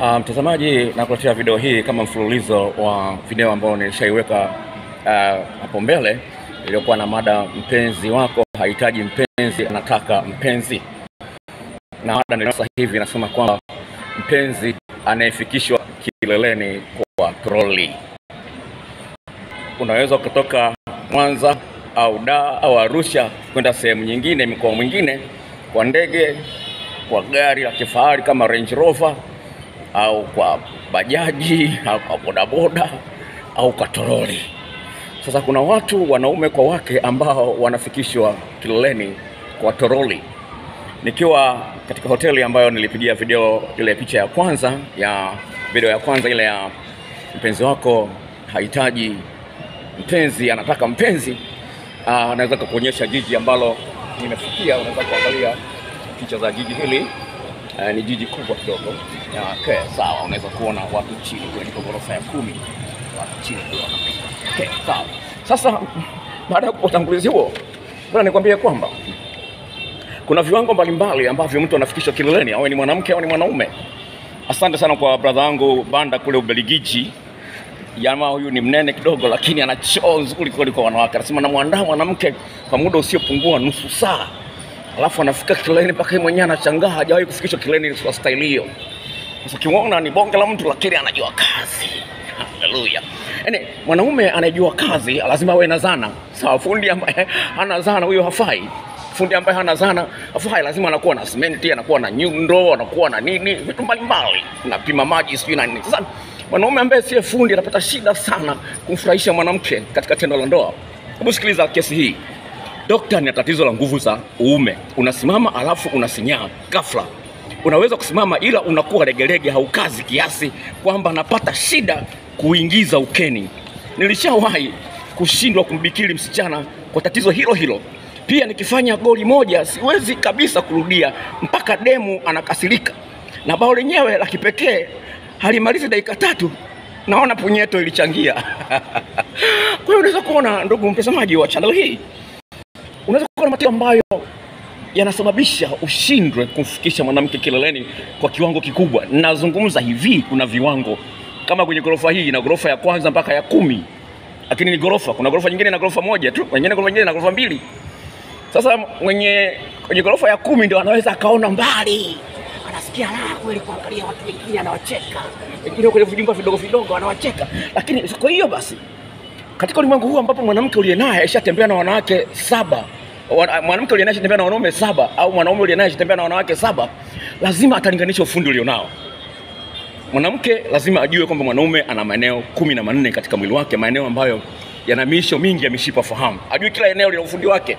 Uh, mtazamaji, nakuletea video hii kama mfululizo wa video ambao nilishaiweka uh, hapo mbele iliyokuwa na mada mpenzi wako hahitaji mpenzi, anataka mpenzi. Na mada sasa hivi inasema kwamba mpenzi anayefikishwa kileleni kwa troli. Unaweza ukatoka Mwanza au Dar au Arusha kwenda sehemu nyingine, mkoa mwingine, kwa ndege, kwa gari la kifahari kama Range Rover au kwa bajaji au kwa bodaboda au kwa toroli. Sasa kuna watu wanaume kwa wake ambao wanafikishwa kileleni kwa toroli. Nikiwa katika hoteli ambayo nilipigia video ile picha ya kwanza ya video ya kwanza ile ya mpenzi wako hahitaji mpenzi, anataka mpenzi. anaweza naweza kukuonyesha jiji ambalo nimefikia. Unaweza kuangalia picha za jiji hili. Uh, ni jiji kubwa kidogo. Okay, sawa. Unaweza kuona watu chini kwenye ghorofa ya kumi, watu chini kwa. Okay, sawa. Sasa baada ya utangulizi huo, bwana, nikwambie kwamba kuna viwango mbalimbali ambavyo mtu anafikishwa kileleni, awe ni mwanamke au ni mwanaume. Asante sana kwa brother wangu Banda kule ubeligiji Jamaa huyu ni mnene kidogo, lakini ana choo nzuri kwa wanawake. Anasema namwandaa mwanamke kwa muda usiopungua nusu saa, alafu anafika kileleni mpaka yeye mwenyewe anashangaa hajawahi kufikishwa kileleni kwa staili hiyo. Sasa kimwona ni bonge la mtu, lakini anajua kazi. Haleluya! Yaani mwanaume anayejua kazi lazima awe na zana. Sawa, fundi ambaye hana zana huyo hafai. Fundi ambaye hana zana hafai, lazima anakuwa na simenti, anakuwa na nyundo, anakuwa na nini, vitu mbalimbali, napima maji sijui na nini. Sasa mwanaume ambaye siye fundi anapata shida sana kumfurahisha mwanamke katika tendo la ndoa. Hebu sikiliza kesi hii. Dokta, ni tatizo la nguvu za uume. Unasimama alafu unasinyaa ghafla. Unaweza kusimama ila unakuwa legelege, haukazi kiasi kwamba napata shida kuingiza ukeni. Nilishawahi kushindwa kumbikili msichana kwa tatizo hilo hilo. Pia nikifanya goli moja siwezi kabisa kurudia mpaka demu anakasirika, na bao lenyewe la kipekee halimalizi dakika tatu, naona punyeto ilichangia. Kwa hiyo unaweza kuona, ndugu mtazamaji wa channel hii, unaweza kuwa na matendo ambayo yanasababisha ushindwe kumfikisha mwanamke kileleni kwa kiwango kikubwa. Nazungumza hivi, kuna viwango kama kwenye ghorofa hii na ghorofa ya kwanza mpaka ya kumi, lakini ni ghorofa. Kuna ghorofa nyingine na ghorofa moja tu, wengine ghorofa nyingine na ghorofa mbili. Sasa mwenye kwenye ghorofa ya kumi ndio anaweza akaona mbali, anasikia raha kweli kuangalia watu wengine, anawacheka wengine kwenye vijumba vidogo vidogo, anawacheka. Lakini kwa hiyo basi, katika ulimwengu huu ambapo mwanamke uliye naye ashatembea na wanawake saba mwanamke uliye naye ashatembea na wanaume saba au mwanaume uliye naye ashatembea na wanawake saba, lazima atalinganisha ufundi ulionao. Mwanamke lazima ajue kwamba mwanaume ana maeneo kumi na manne katika mwili wake, maeneo ambayo yana miisho mingi ya mishipa fahamu. Ajue kila eneo lina ufundi wake.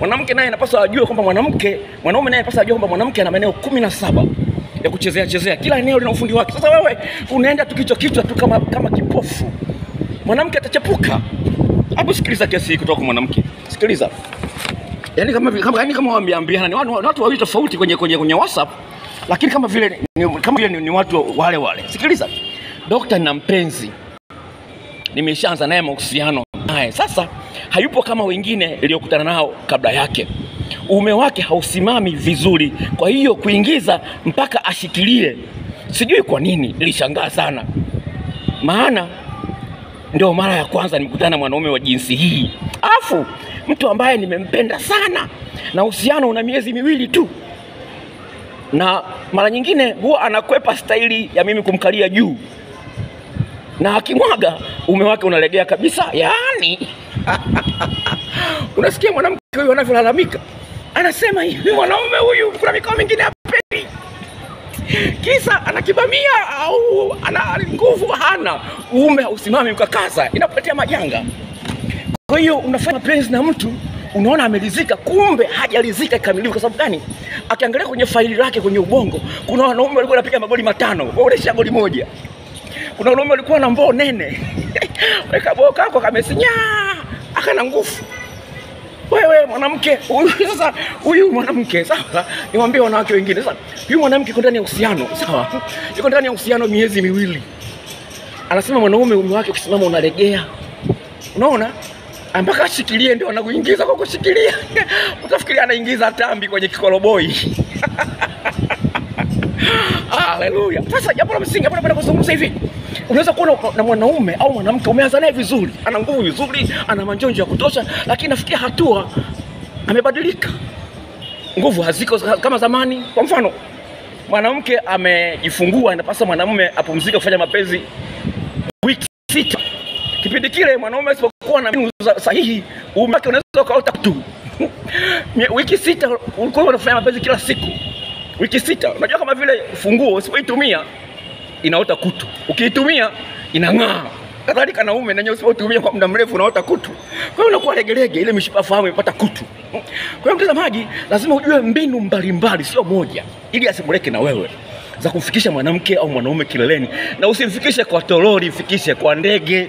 Mwanamke naye anapaswa ajue kwamba mwanamke, mwanaume naye anapaswa ajue kwamba mwanamke ana maeneo kumi na saba ya kuchezea chezea. Kila eneo lina ufundi wake. Sasa wewe unaenda tu kichwa kichwa tu kama, kama kipofu, mwanamke atachepuka. Hebu sikiliza kesi hii kutoka kwa mwanamke, sikiliza. Yani kama kama yani kama wameambiana ni watu, watu wawili tofauti kwenye, kwenye, kwenye WhatsApp. Lakini kama vile ni, kama vile ni, ni watu wale wale. Sikiliza, dokta, na mpenzi, nimeshaanza naye mahusiano naye, sasa hayupo kama wengine iliyokutana nao kabla yake. Uume wake hausimami vizuri, kwa hiyo kuingiza mpaka ashikilie. Sijui kwa nini, nilishangaa sana, maana ndio mara ya kwanza nimekutana na mwanaume wa jinsi hii, afu mtu ambaye nimempenda sana. Na uhusiano una miezi miwili tu. Na mara nyingine huwa anakwepa staili ya mimi kumkalia juu, na akimwaga ume wake unalegea kabisa. Yaani. Unasikia mwanamke huyu anavyolalamika, anasema hivi, mwanaume huyu kuna mikoa mingine hapendi, kisa anakibamia au ana nguvu hana, uume hausimami ukakaza, inapatia majanga. Kwa hiyo unafanya mapenzi na mtu unaona amelizika kumbe hajalizika kikamilifu. Kwa sababu gani? Akiangalia kwenye faili lake kwenye ubongo, kuna wanaume walikuwa wanapiga magoli matano, waonesha goli moja. Kuna wanaume walikuwa na mboo nene weka boo kako kamesinya akana nguvu. Wewe mwanamke huyu sasa, huyu mwanamke sawa, niwaambie wanawake wengine sasa, huyu mwanamke yuko ndani ya uhusiano sawa, yuko ndani ya uhusiano miezi miwili, anasema mwanaume ume wake ukisimama unalegea, unaona mpaka ashikilie ndio anakuingiza kwa kushikilia. Utafikiria anaingiza tambi kwenye kikoroboi. Haleluya. Sasa jambo la msingi napenda kuzungumza hivi. Unaweza kuona na- na mwanaume au mwanamke umeanza naye vizuri, ana nguvu vizuri, ana manjonjo ya kutosha, lakini nafikia hatua amebadilika, nguvu haziko kama zamani. Kwa mfano, mwanamke amejifungua, inapasa mwanaume apumzike kufanya mapenzi wiki sita. Kipindi kile mwanaume asipokuwa na mbinu sahihi, uume wake unaweza ukaota tu. Wiki sita ulikuwa unafanya mapenzi kila siku, wiki sita. Unajua kama vile funguo usipoitumia inaota kutu, ukiitumia inang'aa. Kadhalika na ume nenye usipotumia kwa muda mrefu unaota kutu. Kwa hiyo unakuwa legelege, ile mishipa fahamu imepata kutu. Kwa hiyo mtazamaji, lazima ujue mbinu mbalimbali, sio moja, ili asimuleke na wewe za kumfikisha mwanamke au mwanaume kileleni, na usimfikishe kwa toroli, mfikishe kwa ndege.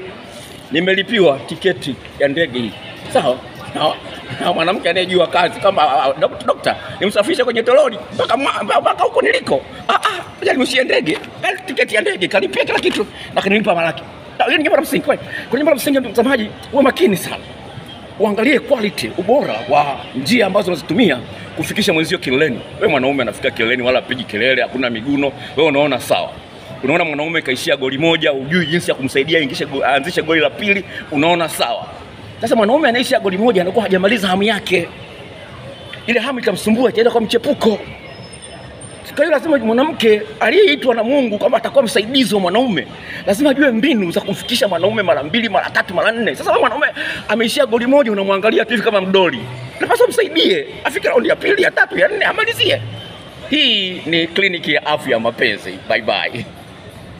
Nimelipiwa tiketi ya ndege hii, sawa na, na mwanamke anayejua kazi kama uh, dok- dokta nimsafirishe kwenye toroli mpaka mpaka huko niliko. Ah, ah, nimshie ndege, Gari tiketi ya ndege, kalipia kila kitu na kanilipa malaki. Hili ni jambo la msingi. Kwa hiyo, Kwenye jambo la msingi, mtazamaji, uwe makini sana uangalie quality, ubora wa njia ambazo unazitumia kufikisha mwenzio kileleni. Wewe mwanaume anafika kileleni, wala apigi kelele, hakuna miguno, wewe unaona sawa. Unaona mwanaume kaishia goli moja, ujui jinsi ya kumsaidia ingishe aanzishe goli la pili, unaona sawa. Sasa mwanaume anaishia goli moja anakuwa hajamaliza hamu yake, ile hamu itamsumbua, itaenda kwa mchepuko. Kwa hiyo lazima mwanamke aliyeitwa na Mungu kwamba atakuwa msaidizi wa mwanaume lazima ajue mbinu za kumfikisha mwanaume mara mbili, mara tatu, mara nne. Sasa kama mwanaume ameishia goli moja, unamwangalia tu hivi kama mdoli, napaswa msaidie afike raundi ya pili, ya tatu, ya nne, amalizie. Hii ni kliniki ya afya ya mapenzi. Bye bye.